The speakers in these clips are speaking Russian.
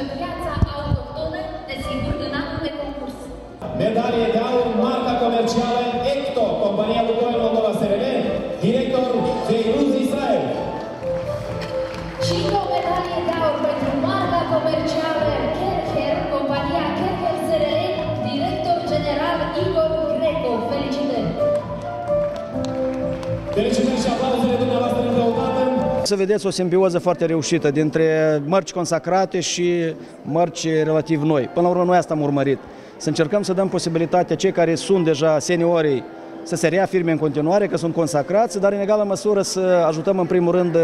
viața autohtonă, desigur, în anul de concurs. Medalie de aur, marca Să vedeți o simbioză foarte reușită dintre mărci consacrate și mărci relativ noi. Până la urmă, noi asta am urmărit. Să încercăm să dăm posibilitatea cei care sunt deja seniorii să se reafirme în continuare, că sunt consacrați, dar în egală măsură să ajutăm în primul rând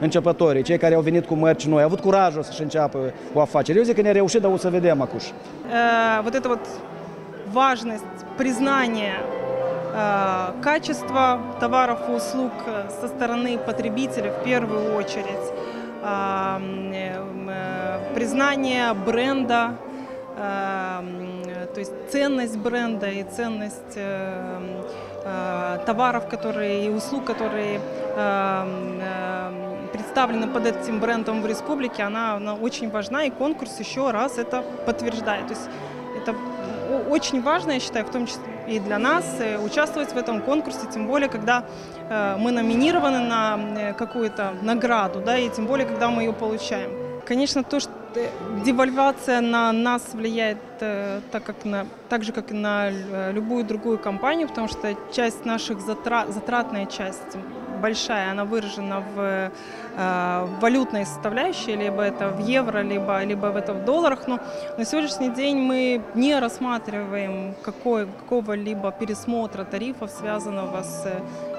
începătorii, cei care au venit cu mărci noi, au avut curajul să-și înceapă o afacere. Eu zic că ne-a reușit, dar o să vedem acum. Э, вот эта вот важность признания э, качества товаров и услуг э, со стороны потребителя в первую очередь, э, признание бренда, то есть ценность бренда и ценность товаров, которые и услуг, которые м, представлены под этим брендом в республике, она, она очень важна, и конкурс еще раз это подтверждает. То есть это очень важно, я считаю, в том числе и для нас, э, участвовать в этом конкурсе, тем более, когда э, мы номинированы на э, какую-то награду, да, и тем более, когда мы ее получаем. Конечно, то, что девальвация на нас влияет так, как на, так же, как и на любую другую компанию, потому что часть наших затрат, затратная часть большая, она выражена в э, валютной составляющей, либо это в евро, либо, либо это в долларах. Но на сегодняшний день мы не рассматриваем какой, какого-либо пересмотра тарифов, связанного с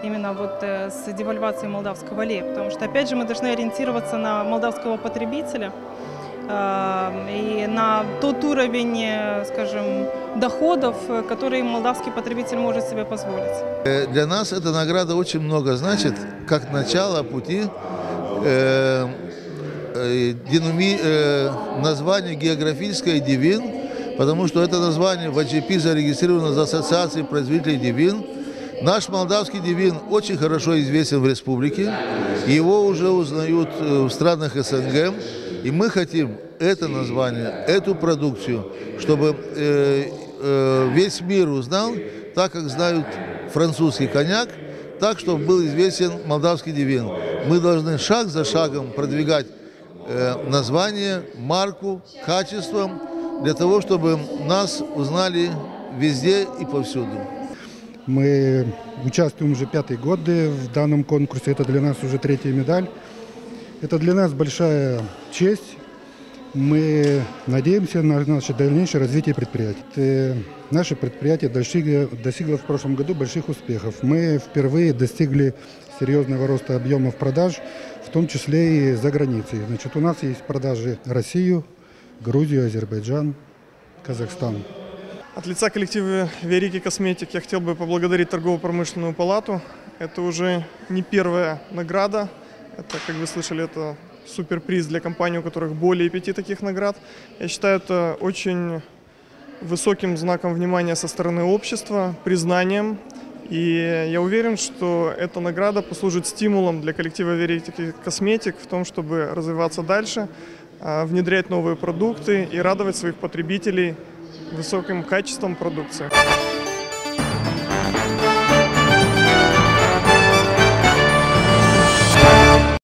именно вот э, с девальвацией молдавского лея. Потому что, опять же, мы должны ориентироваться на молдавского потребителя и на тот уровень, э, скажем, доходов, э, который молдавский потребитель может себе позволить. Э, Для нас эта награда очень много значит, как начало пути э, э, э, название географическое Дивин, потому что это название в АЧП зарегистрировано за Ассоциацией производителей Дивин. Наш молдавский Дивин очень хорошо известен в республике, его уже узнают в странах СНГ, и мы хотим это название, эту продукцию, чтобы э, э, весь мир узнал, так как знают французский коньяк, так, чтобы был известен молдавский дивин. Мы должны шаг за шагом продвигать э, название, марку, качество, для того, чтобы нас узнали везде и повсюду. Мы участвуем уже пятый год в данном конкурсе. Это для нас уже третья медаль. Это для нас большая честь. Мы надеемся на наше дальнейшее развитие предприятия. Э, Наше предприятие достигло, достигло в прошлом году больших успехов. Мы впервые достигли серьезного роста объемов продаж, в том числе и за границей. Значит, у нас есть продажи Россию, Грузию, Азербайджан, Казахстан. От лица коллектива Верики Косметик я хотел бы поблагодарить торгово-промышленную палату. Это уже не первая награда. Это, как вы слышали, это суперприз для компаний, у которых более пяти таких наград. Я считаю это очень высоким знаком внимания со стороны общества, признанием. И я уверен, что эта награда послужит стимулом для коллектива Верики Косметик в том, чтобы развиваться дальше, а, внедрять новые продукты и радовать своих потребителей высоким качеством продукции.